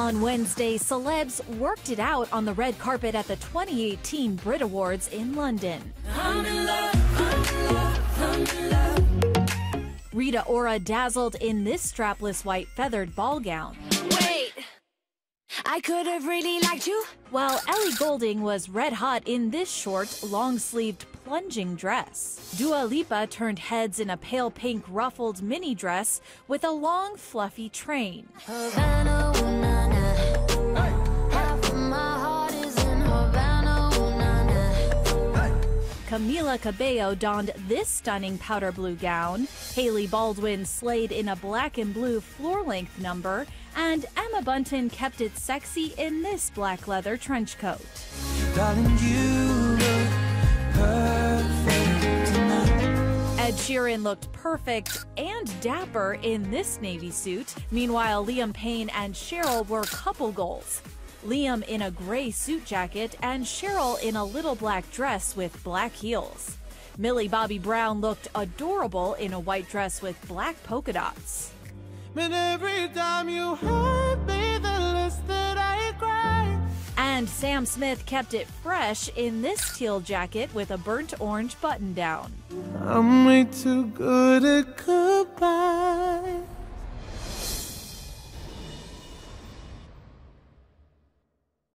On Wednesday, celebs worked it out on the red carpet at the 2018 Brit Awards in London. Rita Ora dazzled in this strapless white feathered ball gown. Wait, I could have really liked you. While Ellie Goulding was red hot in this short, long sleeved plunging dress. Dua Lipa turned heads in a pale pink ruffled mini dress with a long fluffy train. Havana, ooh, na, na. Half of my heart is in Havana, ooh, na, na. Camila Cabello donned this stunning powder blue gown. Hailey Baldwin slayed in a black and blue floor length number. And Emma Bunton kept it sexy in this black leather trench coat. Darling, Sheeran looked perfect and dapper in this navy suit. Meanwhile, Liam Payne and Cheryl were couple goals. Liam in a gray suit jacket and Cheryl in a little black dress with black heels. Millie Bobby Brown looked adorable in a white dress with black polka dots. And Sam Smith kept it fresh in this teal jacket with a burnt orange button down. I'm way too good at goodbye.